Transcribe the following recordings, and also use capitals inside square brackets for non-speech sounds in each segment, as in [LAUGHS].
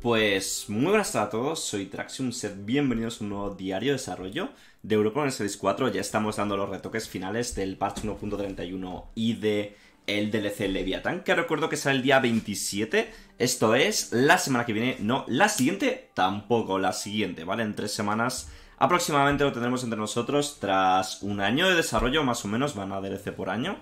Pues muy buenas a todos, soy Traxium, sed bienvenidos a un nuevo diario de desarrollo de Europa el 4. Ya estamos dando los retoques finales del patch 1.31 y de el DLC Leviathan, que recuerdo que sale el día 27. Esto es la semana que viene, no, la siguiente tampoco, la siguiente, ¿vale? En tres semanas aproximadamente lo tendremos entre nosotros tras un año de desarrollo, más o menos, van a DLC por año.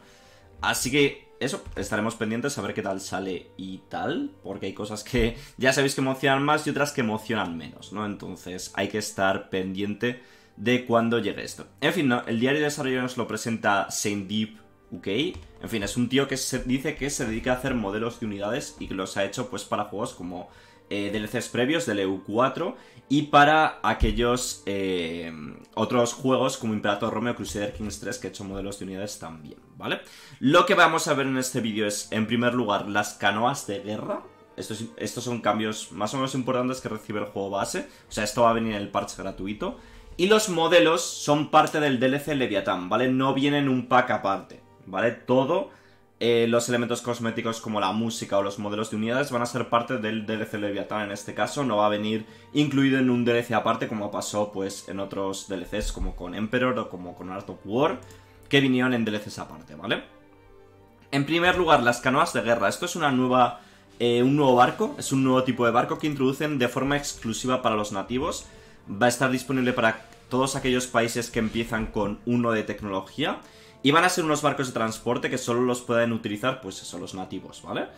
Así que eso, estaremos pendientes a ver qué tal sale y tal, porque hay cosas que [LAUGHS] ya sabéis que emocionan más y otras que emocionan menos, ¿no? Entonces hay que estar pendiente de cuándo llegue esto. En fin, ¿no? el diario de desarrollo nos lo presenta Saint Deep UK. En fin, es un tío que se dice que se dedica a hacer modelos de unidades y que los ha hecho pues para juegos como eh, DLCs previos del EU4 y para aquellos eh, otros juegos como Imperator Romeo Crusader Kings 3 que he hecho modelos de unidades también, ¿vale? Lo que vamos a ver en este vídeo es, en primer lugar, las canoas de guerra. Estos, estos son cambios más o menos importantes que recibe el juego base. O sea, esto va a venir en el parche gratuito. Y los modelos son parte del DLC Leviathan, ¿vale? No vienen un pack aparte, ¿vale? Todo eh, los elementos cosméticos como la música o los modelos de unidades van a ser parte del DLC Leviathan en este caso, no va a venir incluido en un DLC aparte como pasó pues en otros DLCs como con Emperor o como con Art of War, que vinieron en DLCs aparte, ¿vale? En primer lugar, las canoas de guerra. Esto es una nueva, eh, un nuevo barco, es un nuevo tipo de barco que introducen de forma exclusiva para los nativos. Va a estar disponible para todos aquellos países que empiezan con uno de tecnología y van a ser unos barcos de transporte que solo los pueden utilizar, pues eso, los nativos, ¿vale?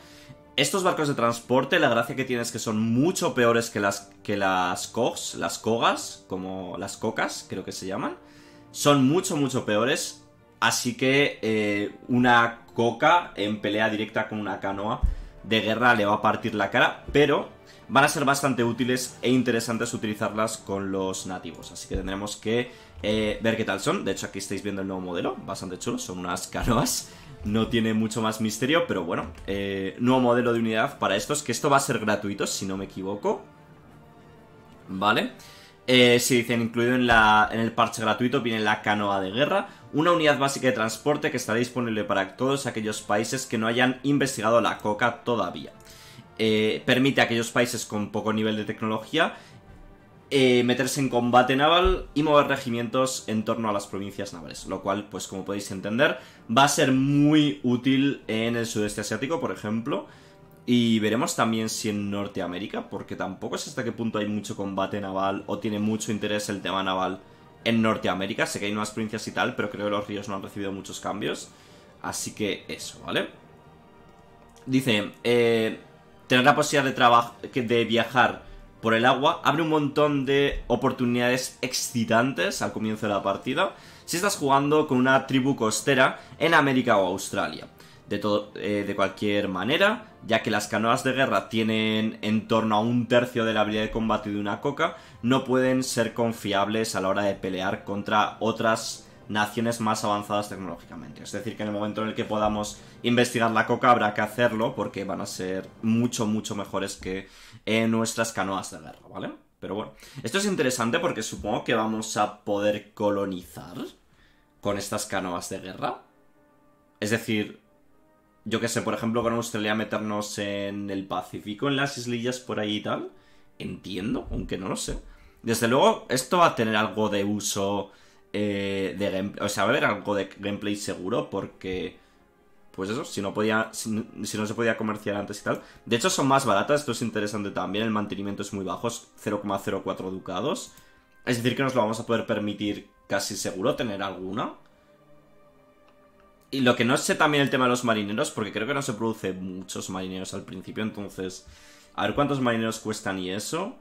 Estos barcos de transporte, la gracia que tienen es que son mucho peores que las, que las cogs, las cogas, como las cocas, creo que se llaman. Son mucho, mucho peores. Así que eh, una coca en pelea directa con una canoa de guerra le va a partir la cara, pero van a ser bastante útiles e interesantes utilizarlas con los nativos. Así que tendremos que eh, ver qué tal son. De hecho, aquí estáis viendo el nuevo modelo, bastante chulo, son unas canoas. No tiene mucho más misterio, pero bueno, eh, nuevo modelo de unidad para estos, que esto va a ser gratuito, si no me equivoco. ¿Vale? Eh, si dicen incluido en, la, en el parche gratuito viene la canoa de guerra, una unidad básica de transporte que estará disponible para todos aquellos países que no hayan investigado la coca todavía. Permite a aquellos países con poco nivel de tecnología eh, meterse en combate naval y mover regimientos en torno a las provincias navales, lo cual, pues como podéis entender, va a ser muy útil en el sudeste asiático, por ejemplo, y veremos también si en Norteamérica, porque tampoco sé hasta qué punto hay mucho combate naval o tiene mucho interés el tema naval en Norteamérica, sé que hay nuevas provincias y tal, pero creo que los ríos no han recibido muchos cambios, así que eso, ¿vale? Dice, eh, tener la posibilidad de, de viajar por el agua abre un montón de oportunidades excitantes al comienzo de la partida si estás jugando con una tribu costera en América o Australia. De, todo, eh, de cualquier manera, ya que las canoas de guerra tienen en torno a un tercio de la habilidad de combate de una coca, no pueden ser confiables a la hora de pelear contra otras naciones más avanzadas tecnológicamente. Es decir, que en el momento en el que podamos investigar la coca habrá que hacerlo porque van a ser mucho, mucho mejores que en nuestras canoas de guerra, ¿vale? Pero bueno, esto es interesante porque supongo que vamos a poder colonizar con estas canoas de guerra. Es decir, yo que sé, por ejemplo, con Australia meternos en el Pacífico, en las islillas por ahí y tal. Entiendo, aunque no lo sé. Desde luego, esto va a tener algo de uso eh, de. O sea, va a haber algo de gameplay seguro porque. Pues eso, si no se podía comerciar antes y tal. De hecho, son más baratas. Esto es interesante también. El mantenimiento es muy bajo. 0,04 ducados. Es decir, que nos lo vamos a poder permitir casi seguro tener alguna. Y lo que no sé también el tema de los marineros, porque creo que no se produce muchos marineros al principio, entonces. A ver cuántos marineros cuestan y eso.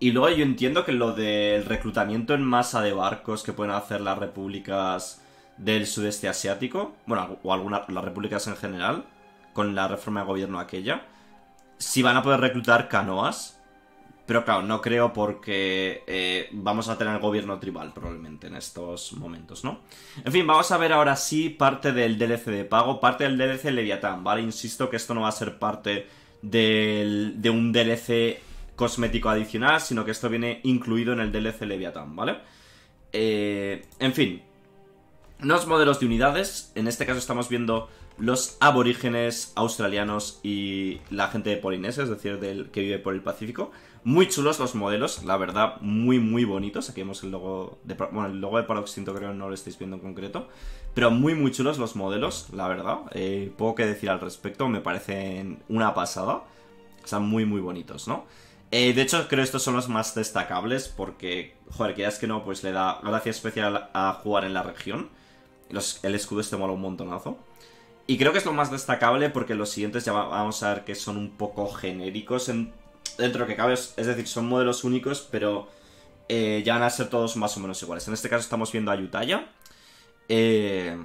Y luego yo entiendo que lo del reclutamiento en masa de barcos que pueden hacer las repúblicas del sudeste asiático, bueno, o algunas, las repúblicas en general, con la reforma de gobierno aquella, si van a poder reclutar canoas. Pero claro, no creo porque eh, vamos a tener gobierno tribal probablemente en estos momentos, ¿no? En fin, vamos a ver ahora sí parte del DLC de pago, parte del DLC Leviatán, ¿vale? Insisto que esto no va a ser parte del, de un DLC cosmético adicional, sino que esto viene incluido en el DLC Leviathan, ¿vale? Eh, en fin, Los modelos de unidades, en este caso estamos viendo los aborígenes australianos y la gente de Polinesia, es decir, del que vive por el Pacífico. Muy chulos los modelos, la verdad, muy muy bonitos. Aquí vemos el logo de bueno, el logo de Paradox Tinto creo no lo estáis viendo en concreto, pero muy muy chulos los modelos, la verdad. Eh, poco que decir al respecto, me parecen una pasada. Están muy muy bonitos, ¿no? Eh, de hecho, creo que estos son los más destacables porque, joder, es que no, pues le da gracia especial a jugar en la región. el escudo este mola un montonazo. Y creo que es lo más destacable porque los siguientes ya vamos a ver que son un poco genéricos en, dentro de lo que cabe. Es decir, son modelos únicos, pero eh, ya van a ser todos más o menos iguales. En este caso estamos viendo a Yutaya. Eh,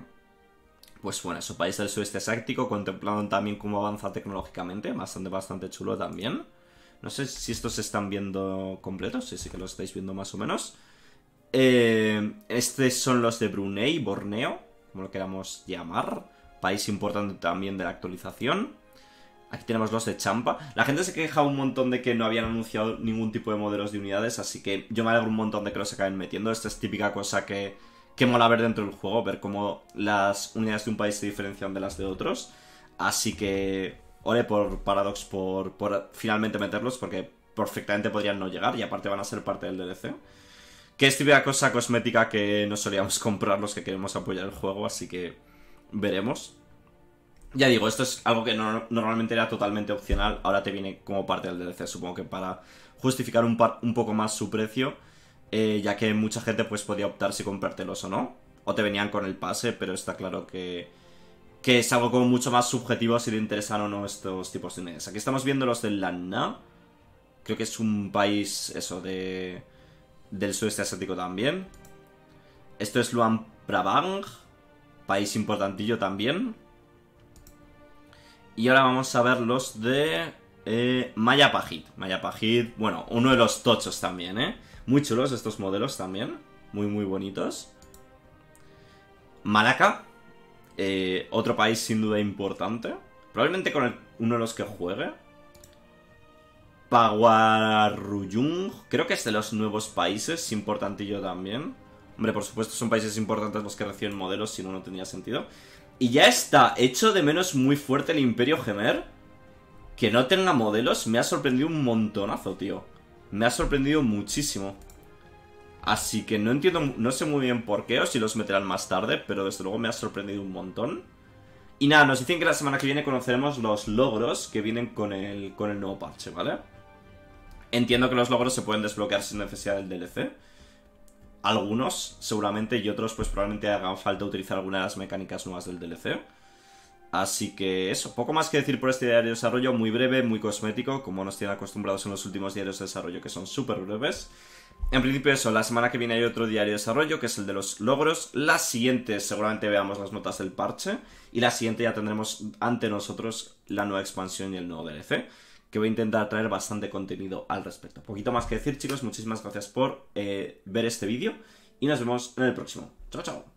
pues bueno, es país del sudeste asiático, contemplando también cómo avanza tecnológicamente. Bastante, bastante chulo también. No sé si estos se están viendo completos, sí, sí que lo estáis viendo más o menos. Eh, estos son los de Brunei, Borneo, como lo queramos llamar país importante también de la actualización. Aquí tenemos los de Champa. La gente se queja un montón de que no habían anunciado ningún tipo de modelos de unidades, así que yo me alegro un montón de que los acaben metiendo. Esta es típica cosa que, que mola ver dentro del juego, ver cómo las unidades de un país se diferencian de las de otros. Así que, ore por Paradox por, por finalmente meterlos, porque perfectamente podrían no llegar y aparte van a ser parte del DLC. Que es típica cosa cosmética que no solíamos [LAUGHS] comprar los que queremos apoyar el juego, así que veremos. Ya digo, esto es algo que normalmente era totalmente opcional, ahora te viene como parte del DLC, supongo que para justificar un, un poco más su precio, eh, ya que mucha gente pues podía optar si comprártelos o no, o te venían con el pase, pero está claro que, que es algo como mucho más subjetivo si le interesan o no estos tipos de unidades. Aquí estamos viendo los del Lanna, creo que es un país, eso, de del sudeste asiático también. Esto es Luang Prabang, país importantillo también. Y ahora vamos a ver los de eh, Maya Pajit. Maya Pajit, bueno, uno de los tochos también, ¿eh? Muy chulos estos modelos también. Muy, muy bonitos. Malaca. Eh, otro país sin duda importante. Probablemente con uno de los que juegue. Paguarruyung. Creo que es de los nuevos países. Importantillo también. Hombre, por supuesto son países importantes los que reciben modelos, si no, no tendría sentido. Y ya está, hecho de menos muy fuerte el Imperio Gemer. Que no tenga modelos me ha sorprendido un montonazo, tío. Me ha sorprendido muchísimo. Así que no entiendo, no sé muy bien por qué o si los meterán más tarde, pero desde luego me ha sorprendido un montón. Y nada, nos dicen que la semana que viene conoceremos los logros que vienen con el, con el nuevo parche, ¿vale? Entiendo que los logros se pueden desbloquear sin necesidad del DLC. Algunos, seguramente, y otros, pues probablemente hagan falta utilizar algunas de las mecánicas nuevas del DLC. Así que eso, poco más que decir por este diario de desarrollo, muy breve, muy cosmético, como nos tienen acostumbrados en los últimos diarios de desarrollo, que son súper breves. En principio eso, la semana que viene hay otro diario de desarrollo, que es el de los logros. La siguiente seguramente veamos las notas del parche. Y la siguiente ya tendremos ante nosotros la nueva expansión y el nuevo DLC que voy a intentar traer bastante contenido al respecto. Poquito más que decir, chicos. Muchísimas gracias por eh, ver este vídeo y nos vemos en el próximo. Chao, chao.